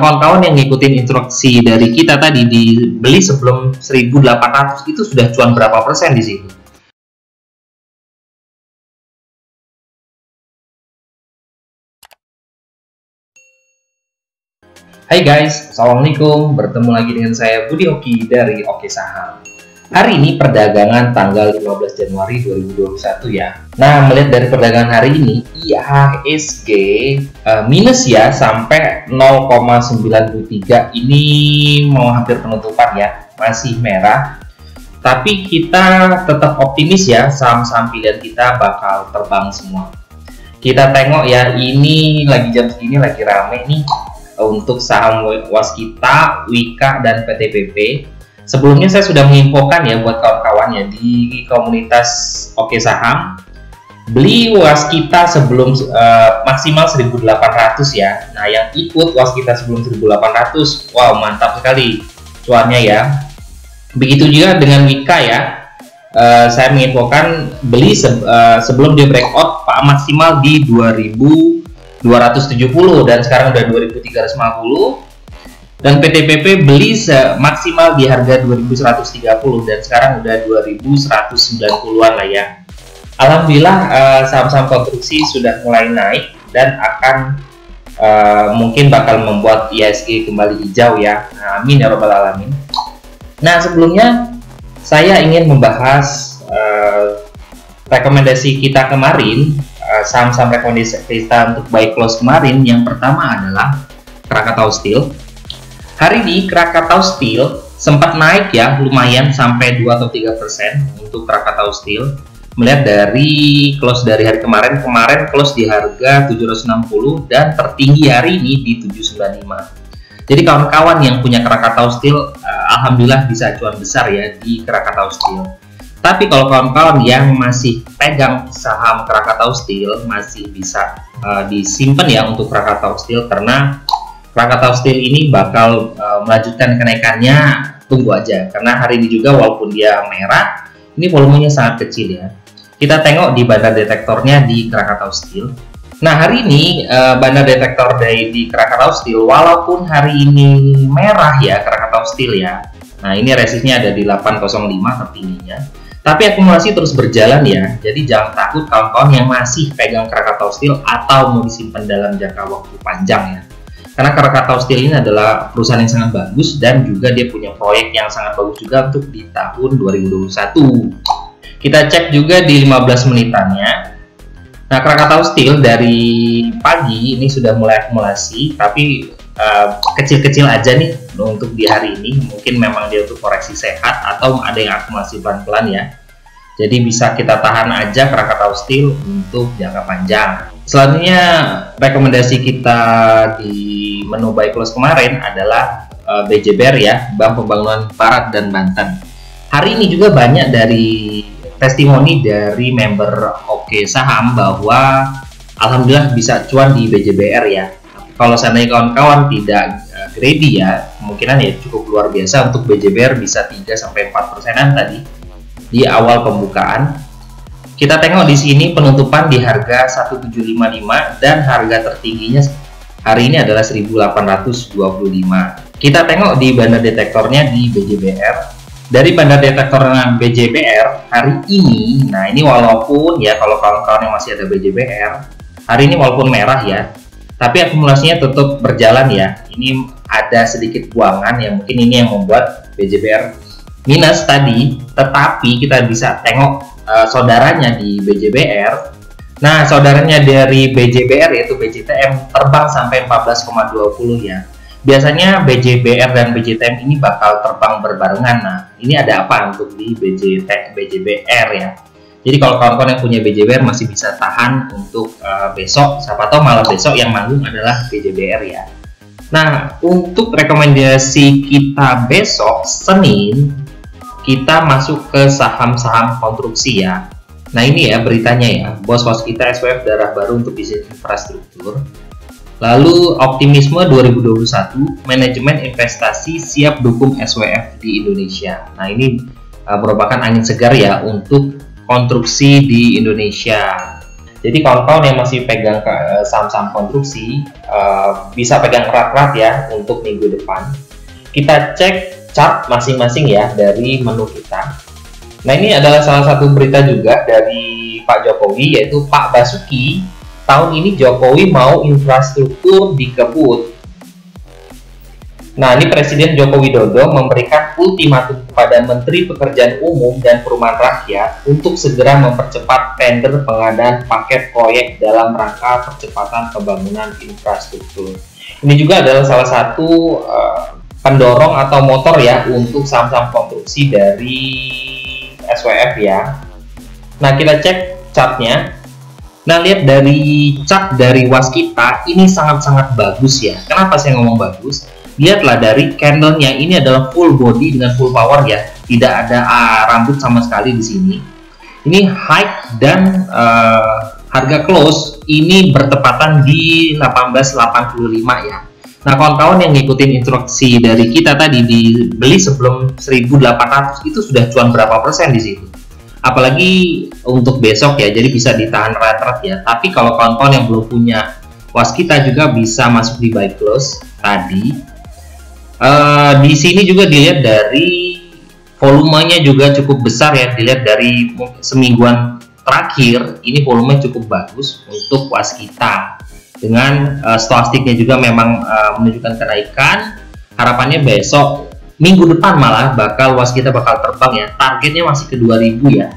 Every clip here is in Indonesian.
kawan-kawan yang ngikutin instruksi dari kita tadi dibeli sebelum 1800 itu sudah cuan berapa persen di situ? Hai guys, Assalamualaikum. Bertemu lagi dengan saya Budi Oki dari Oke Saham. Hari ini perdagangan tanggal 15 Januari 2021 ya. Nah, melihat dari perdagangan hari ini, IHSG uh, minus ya sampai 0,93 ini mau hampir penutupan ya, masih merah. Tapi kita tetap optimis ya, saham-saham pilihan kita bakal terbang semua. Kita tengok ya, ini lagi jam segini lagi rame nih untuk saham Waskita, Wika, dan PTPP Sebelumnya saya sudah menginfokan ya buat kawan-kawan ya di komunitas Oke Saham beli waskita sebelum uh, maksimal 1800 ya. Nah, yang ikut waskita sebelum 1800, wow mantap sekali cuannya ya. Begitu juga dengan Wika ya. Uh, saya menginfokan beli se uh, sebelum dia breakout pak maksimal di 2270 dan sekarang udah 2350 dan PTPP beli maksimal di harga 2130 dan sekarang udah 2190-an lah ya. Alhamdulillah uh, saham-saham konstruksi sudah mulai naik dan akan uh, mungkin bakal membuat ISG kembali hijau ya. Amin ya robbal alamin. Nah sebelumnya saya ingin membahas uh, rekomendasi kita kemarin saham-saham rekomendasi kita untuk buy close kemarin. Yang pertama adalah Krakatau Steel Hari ini Krakatau Steel sempat naik ya lumayan sampai 2 atau 3 persen untuk Krakatau Steel. Melihat dari close dari hari kemarin kemarin close di harga 760 dan tertinggi hari ini di 795 jadi kawan-kawan yang punya Krakatau Steel uh, Alhamdulillah bisa cuan besar ya di Krakatau Steel. Tapi kalau kawan-kawan yang masih pegang saham Krakatau Steel masih bisa uh, disimpan ya untuk Krakatau Steel karena Krakatau Steel ini bakal uh, melanjutkan kenaikannya. Tunggu aja karena hari ini juga walaupun dia merah ini volumenya sangat kecil ya. Kita tengok di bandar detektornya di Krakatau Steel. Nah hari ini uh, bandar detektor dari di Krakatau Steel walaupun hari ini merah ya Krakatau Steel ya. Nah ini resistnya ada di 805 tertingginya tapi akumulasi terus berjalan ya jadi jangan takut kawan-kawan yang masih pegang Krakatau Steel atau mau disimpan dalam jangka waktu panjang ya karena Krakatau Steel ini adalah perusahaan yang sangat bagus dan juga dia punya proyek yang sangat bagus juga untuk di tahun 2021. Kita cek juga di 15 menitannya. Nah, Krakatau Steel dari pagi ini sudah mulai akumulasi, tapi eh, kecil-kecil uh, aja nih untuk di hari ini. Mungkin memang dia untuk koreksi sehat atau ada yang akumulasi pelan-pelan ya. Jadi bisa kita tahan aja Krakatau Steel untuk jangka panjang. Selanjutnya rekomendasi kita di menu buy close kemarin adalah uh, eh, BJBR ya, Bank Pembangunan Barat dan Banten. Hari ini juga banyak dari testimoni dari member Oke Saham bahwa alhamdulillah bisa cuan di BJBR ya. Kalau seandainya kawan-kawan tidak greedy ya, kemungkinan ya cukup luar biasa untuk BJBR bisa 3 sampai 4 persenan tadi di awal pembukaan kita tengok di sini penutupan di harga 1755 dan harga tertingginya hari ini adalah 1825. Kita tengok di bandar detektornya di BJBR. Dari bandar detektor BJBR hari ini, nah ini walaupun ya kalau kawan-kawan yang masih ada BJBR, hari ini walaupun merah ya, tapi akumulasinya tetap berjalan ya. Ini ada sedikit buangan yang mungkin ini yang membuat BJBR minus tadi, tetapi kita bisa tengok uh, saudaranya di BJBR. Nah, saudaranya dari BJBR yaitu BJTM terbang sampai 14,20 ya. Biasanya BJBR dan BJTM ini bakal terbang berbarengan. Nah, ini ada apa untuk di BJT BJBR ya? Jadi kalau kawan-kawan yang punya BJBR masih bisa tahan untuk uh, besok, siapa tahu malam besok yang manggung adalah BJBR ya. Nah, untuk rekomendasi kita besok Senin kita masuk ke saham-saham konstruksi ya. Nah ini ya beritanya ya, bos bos kita SWF darah baru untuk bisnis infrastruktur. Lalu optimisme 2021, manajemen investasi siap dukung SWF di Indonesia. Nah ini uh, merupakan angin segar ya untuk konstruksi di Indonesia. Jadi kawan-kawan yang masih pegang eh, saham-saham konstruksi uh, bisa pegang erat-erat ya untuk minggu depan. Kita cek chart masing-masing ya dari menu kita. Nah ini adalah salah satu berita juga dari Pak Jokowi yaitu Pak Basuki tahun ini Jokowi mau infrastruktur dikebut Nah, ini Presiden Joko Widodo memberikan ultimatum kepada Menteri Pekerjaan Umum dan Perumahan Rakyat untuk segera mempercepat tender pengadaan paket proyek dalam rangka percepatan pembangunan infrastruktur. Ini juga adalah salah satu uh, pendorong atau motor ya untuk saham-saham konstruksi dari SWF ya. Nah, kita cek chartnya. Nah, lihat dari chart dari Waskita ini sangat-sangat bagus ya. Kenapa saya ngomong bagus? lihatlah dari candlenya ini adalah full body dengan full power ya tidak ada uh, rambut sama sekali di sini ini high dan uh, harga close ini bertepatan di 1885 ya nah kawan-kawan yang ngikutin instruksi dari kita tadi dibeli sebelum 1800 itu sudah cuan berapa persen di situ? Apalagi untuk besok ya jadi bisa ditahan rat-rat ya. Tapi kalau kawan-kawan yang belum punya waskita juga bisa masuk di buy close tadi. Uh, di sini juga dilihat dari volumenya juga cukup besar ya dilihat dari semingguan terakhir ini volume cukup bagus untuk waskita dengan uh, stokastiknya juga memang uh, menunjukkan kenaikan. Harapannya besok minggu depan malah bakal waskita bakal terbang ya. Targetnya masih ke 2000 ya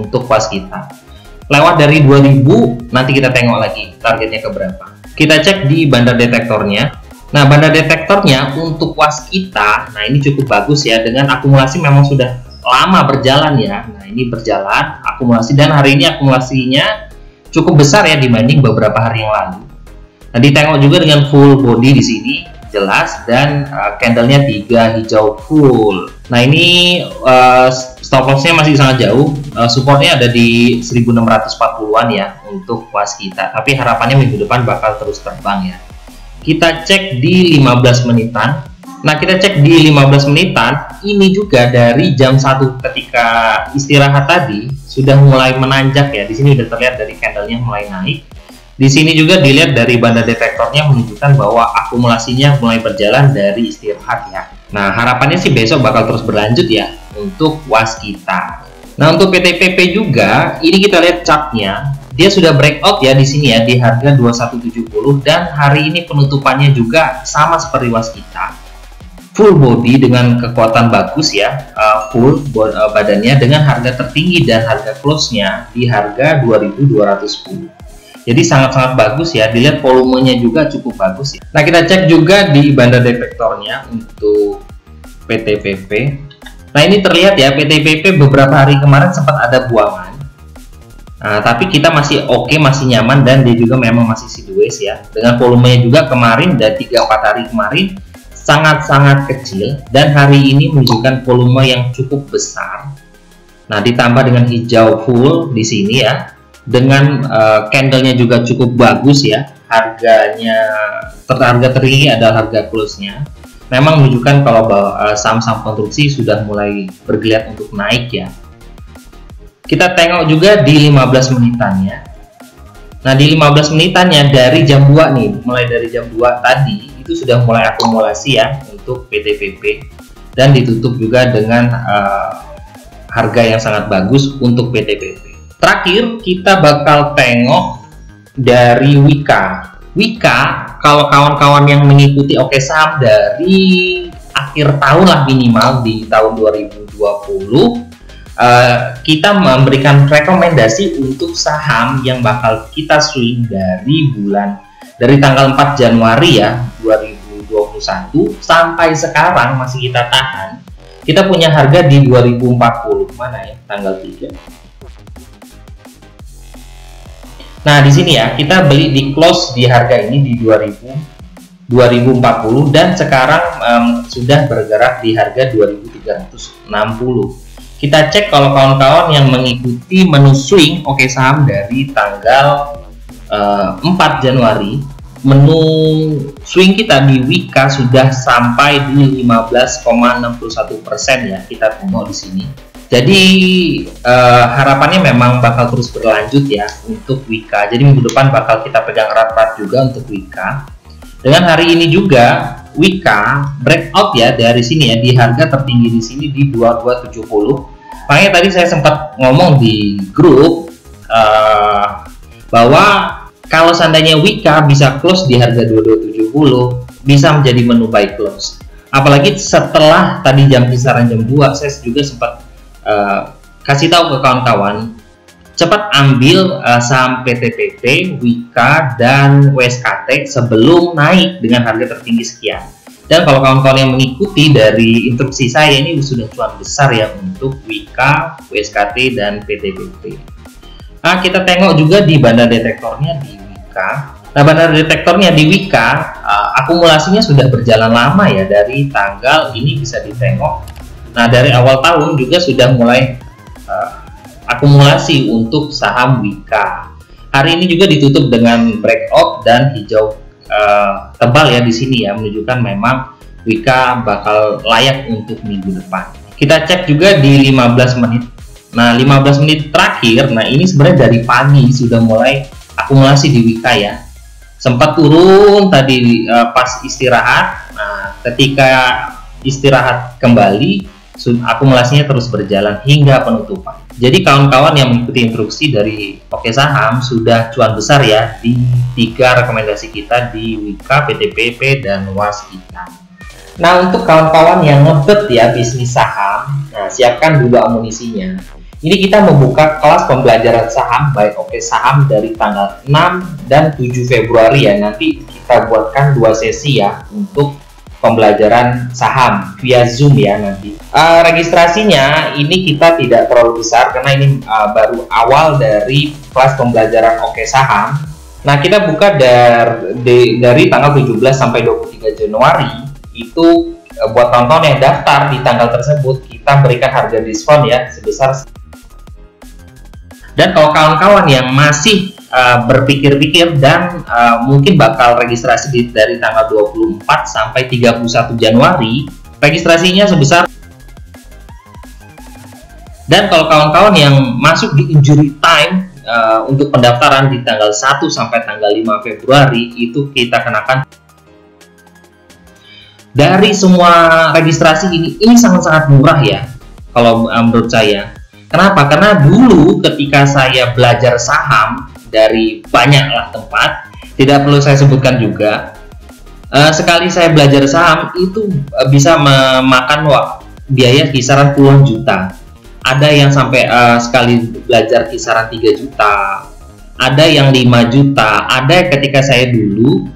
untuk waskita lewat dari 2000 nanti kita tengok lagi targetnya ke berapa. Kita cek di bandar detektornya. Nah, banda detektornya untuk waskita, nah ini cukup bagus ya. Dengan akumulasi memang sudah lama berjalan ya. Nah, ini berjalan akumulasi. Dan hari ini akumulasinya cukup besar ya dibanding beberapa hari yang lalu. Nah, ditengok juga dengan full body di sini jelas dan uh, candlenya tiga hijau full. Nah, ini uh, stop lossnya masih sangat jauh. Uh, supportnya ada di 1640-an ya untuk waskita. Tapi harapannya minggu depan bakal terus terbang ya kita cek di 15 menitan nah kita cek di 15 menitan ini juga dari jam 1 ketika istirahat tadi sudah mulai menanjak ya di sini sudah terlihat dari candlenya mulai naik di sini juga dilihat dari banda detektornya menunjukkan bahwa akumulasinya mulai berjalan dari istirahat ya. Nah harapannya sih besok bakal terus berlanjut ya untuk waskita nah untuk PTPP juga ini kita lihat chartnya. Dia sudah breakout ya di sini ya di harga 2170 dan hari ini penutupannya juga sama seperti waskita full body dengan kekuatan bagus ya uh, full uh, badannya dengan harga tertinggi dan harga close-nya di harga 2210 jadi sangat-sangat bagus ya dilihat volumenya juga cukup bagus ya nah kita cek juga di banda detektornya untuk PTPP nah ini terlihat ya PTPP beberapa hari kemarin sempat ada buangan Nah, tapi kita masih oke, okay, masih nyaman dan dia juga memang masih sideways ya. Dengan volumenya juga kemarin dan 3-4 hari kemarin sangat-sangat kecil dan hari ini menunjukkan volume yang cukup besar. Nah, ditambah dengan hijau full di sini ya. Dengan uh, candlenya juga cukup bagus ya. Harganya terharga tertinggi adalah harga close-nya. Memang menunjukkan kalau uh, saham-saham konstruksi sudah mulai bergeliat untuk naik ya kita tengok juga di 15 menitannya. Nah, di 15 menitannya dari jam 2 nih, mulai dari jam 2 tadi itu sudah mulai akumulasi ya untuk PTPP dan ditutup juga dengan uh, harga yang sangat bagus untuk PTPP. Terakhir kita bakal tengok dari Wika. Wika kalau kawan-kawan yang mengikuti Oke Saham dari akhir tahun lah minimal di tahun 2020 Uh, kita memberikan rekomendasi untuk saham yang bakal kita swing dari bulan dari tanggal 4 Januari ya 2021 sampai sekarang masih kita tahan kita punya harga di 2040 mana ya tanggal 3 Nah di sini ya kita beli di close di harga ini di 2000 2040 dan sekarang um, sudah bergerak di harga 2360 kita cek kalau kawan-kawan yang mengikuti menu swing oke saham dari tanggal uh, eh, 4 Januari menu swing kita di Wika sudah sampai di 15,61 persen ya kita tengok di sini Jadi uh, harapannya memang bakal terus berlanjut ya untuk Wika. Jadi minggu depan bakal kita pegang erat-erat juga untuk Wika. Dengan hari ini juga Wika breakout ya dari sini ya di harga tertinggi di sini di 2270. Makanya tadi saya sempat ngomong di grup uh, bahwa kalau seandainya Wika bisa close di harga 2270 bisa menjadi menu buy close. Apalagi setelah tadi jam kisaran jam 2 saya juga sempat uh, kasih tahu ke kawan-kawan cepat ambil uh, saham PTTP, Wika, dan WSKT sebelum naik dengan harga tertinggi sekian. Dan kalau kawan-kawan yang mengikuti dari instruksi saya ini sudah cuan besar ya untuk Wika, WSKT, dan PTTP. Nah, kita tengok juga di bandar detektornya di Wika. Nah, bandar detektornya di Wika, uh, akumulasinya sudah berjalan lama ya dari tanggal ini bisa ditengok Nah, dari awal tahun juga sudah mulai uh, akumulasi untuk saham Wika. Hari ini juga ditutup dengan breakout dan hijau uh, tebal ya di sini ya menunjukkan memang Wika bakal layak untuk minggu depan. Kita cek juga di 15 menit. Nah, 15 menit terakhir, nah ini sebenarnya dari pagi sudah mulai akumulasi di Wika ya. Sempat turun tadi uh, pas istirahat. Nah, ketika istirahat kembali akumulasinya terus berjalan hingga penutupan. Jadi kawan-kawan yang mengikuti instruksi dari Oke Saham sudah cuan besar ya di tiga rekomendasi kita di Wika, PTPP, dan Was kita. Nah untuk kawan-kawan yang ngebet ya bisnis saham, nah siapkan dulu amunisinya. Ini kita membuka kelas pembelajaran saham baik Oke Saham dari tanggal 6 dan 7 Februari ya. Nanti kita buatkan dua sesi ya untuk pembelajaran saham via Zoom ya nanti. Uh, registrasinya ini kita tidak terlalu besar karena ini uh, baru awal dari kelas pembelajaran Oke Saham. Nah, kita buka dari, dari tanggal 17 sampai 23 Januari itu uh, buat tonton yang daftar di tanggal tersebut kita berikan harga diskon ya sebesar dan kalau kawan-kawan yang masih uh, berpikir-pikir dan uh, mungkin bakal registrasi di, dari tanggal 24 sampai 31 Januari, registrasinya sebesar. Dan kalau kawan-kawan yang masuk di injury time uh, untuk pendaftaran di tanggal 1 sampai tanggal 5 Februari itu kita kenakan. Dari semua registrasi ini ini sangat-sangat murah ya kalau menurut saya. Kenapa? Karena dulu ketika saya belajar saham dari banyaklah tempat, tidak perlu saya sebutkan juga. Uh, sekali saya belajar saham itu uh, bisa memakan wah, biaya kisaran puluhan juta. Ada yang sampai uh, sekali belajar kisaran 3 juta, ada yang 5 juta, ada ketika saya dulu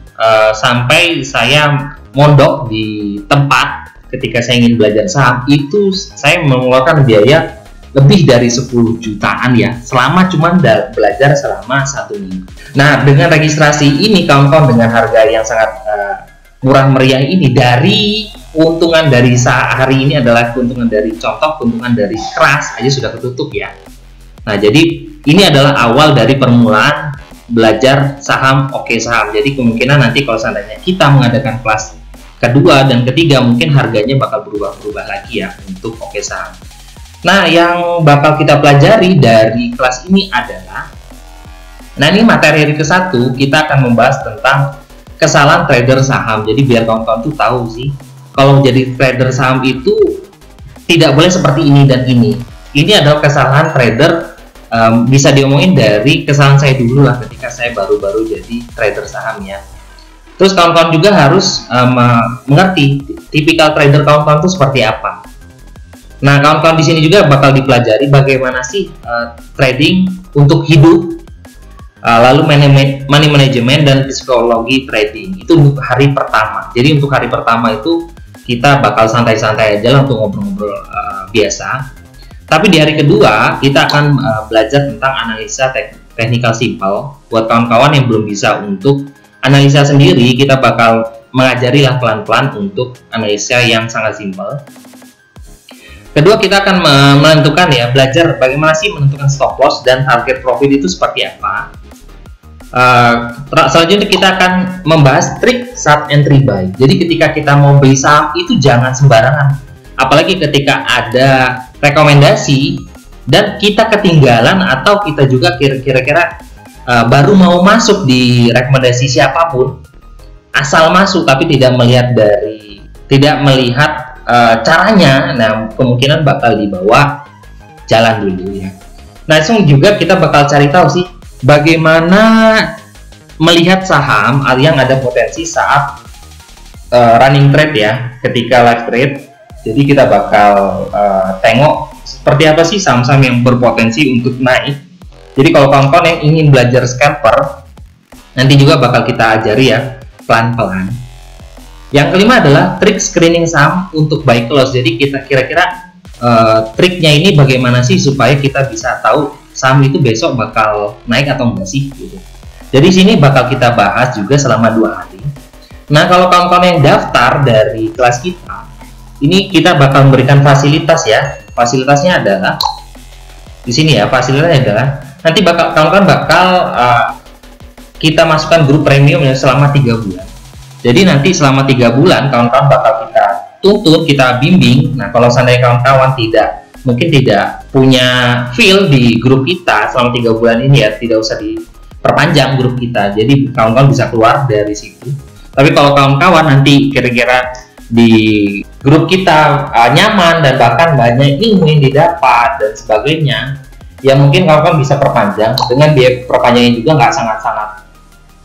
sampai saya mondok di tempat ketika saya ingin belajar saham itu saya mengeluarkan biaya lebih dari 10 jutaan ya selama cuma belajar selama satu minggu. Nah dengan registrasi ini kawan-kawan dengan harga yang sangat uh, murah meriah ini dari keuntungan dari hari ini adalah keuntungan dari contoh keuntungan dari keras aja sudah ketutup ya. Nah jadi ini adalah awal dari permulaan belajar saham oke saham. Jadi kemungkinan nanti kalau seandainya kita mengadakan kelas kedua dan ketiga mungkin harganya bakal berubah-berubah lagi ya untuk oke saham. Nah, yang bakal kita pelajari dari kelas ini adalah Nah, ini materi ke satu kita akan membahas tentang kesalahan trader saham. Jadi biar kawan-kawan tuh tahu sih, kalau menjadi trader saham itu tidak boleh seperti ini dan ini. Ini adalah kesalahan trader um, bisa diomongin dari kesalahan saya dulu lah ketika saya baru-baru jadi trader saham ya. Terus kawan-kawan juga harus um, mengerti tipikal trader kawan-kawan itu seperti apa. Nah, kawan-kawan di sini juga bakal dipelajari bagaimana sih uh, trading untuk hidup, uh, lalu money management dan psikologi trading. Itu untuk hari pertama. Jadi untuk hari pertama itu kita bakal santai-santai aja lah untuk ngobrol-ngobrol uh, biasa. Tapi di hari kedua kita akan uh, belajar tentang analisa tek technical simple. Buat kawan-kawan yang belum bisa untuk analisa sendiri, kita bakal mengajari lah pelan-pelan untuk analisa yang sangat simpel Kedua kita akan menentukan ya belajar bagaimana sih menentukan stop loss dan target profit itu seperti apa. Uh, selanjutnya kita akan membahas trik saat entry buy. Jadi ketika kita mau beli saham itu jangan sembarangan. Apalagi ketika ada rekomendasi dan kita ketinggalan atau kita juga kira-kira uh, baru mau masuk di rekomendasi siapa pun asal masuk tapi tidak melihat dari tidak melihat uh, caranya nah kemungkinan bakal dibawa jalan dulu ya nah langsung juga kita bakal cari tahu sih bagaimana melihat saham yang ada potensi saat uh, running trade ya ketika live trade jadi kita bakal uh, tengok seperti apa sih saham-saham yang berpotensi untuk naik. Jadi kalau kawan-kawan yang ingin belajar scalper, nanti juga bakal kita ajari ya pelan-pelan. Yang kelima adalah trik screening saham untuk buy close. Jadi kita kira-kira uh, triknya ini bagaimana sih supaya kita bisa tahu saham itu besok bakal naik atau enggak sih gitu. Jadi sini bakal kita bahas juga selama dua hari. Nah kalau kawan-kawan yang daftar dari kelas kita, ini kita bakal memberikan fasilitas ya fasilitasnya adalah di sini ya fasilitasnya adalah nanti bakal kawan-kawan bakal uh, kita masukkan grup premium yang selama tiga bulan jadi nanti selama tiga bulan kawan-kawan bakal kita tuntut kita bimbing. Nah kalau seandainya kawan-kawan tidak mungkin tidak punya feel di grup kita selama tiga bulan ini ya tidak usah diperpanjang grup kita. Jadi kawan-kawan bisa keluar dari situ. Tapi kalau kawan-kawan nanti kira-kira di grup kita uh, nyaman dan bahkan banyak ilmu yang didapat dan sebagainya ya mungkin kawan-kawan bisa perpanjang. Dengan biaya perpanjangnya juga nggak sangat-sangat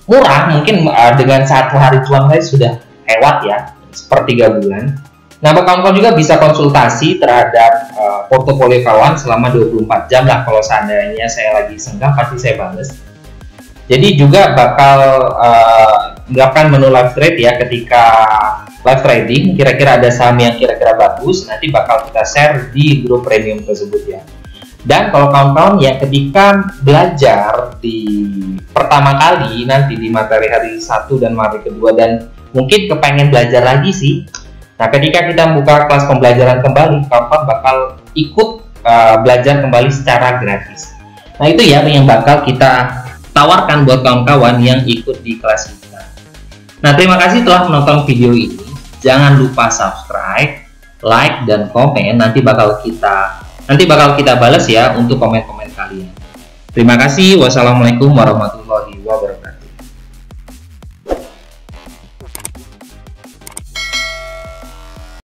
murah mungkin uh, dengan satu hari cuan saya sudah lewat ya sepertiga bulan. Nah kawan-kawan juga bisa konsultasi terhadap uh, portofolio kawan selama 24 jam lah. Kalau seandainya saya lagi senggang pasti saya balas jadi juga bakal uh, menu live trade ya ketika live trading. Kira-kira ada saham yang kira-kira bagus nanti bakal kita share di grup premium tersebut ya dan kalau kawan-kawan ya ketika belajar di pertama kali nanti di materi hari satu dan materi kedua dan mungkin kepengen belajar lagi sih nah ketika kita buka kelas pembelajaran kembali kawan-kawan bakal ikut uh, belajar kembali secara gratis. Nah itu ya yang bakal kita tawarkan buat kawan-kawan yang ikut di kelas kita. Nah terima kasih telah menonton video ini. Jangan lupa subscribe, like, dan komen. Nanti bakal kita nanti bakal kita balas ya untuk komen-komen kalian. Terima kasih. Wassalamualaikum warahmatullahi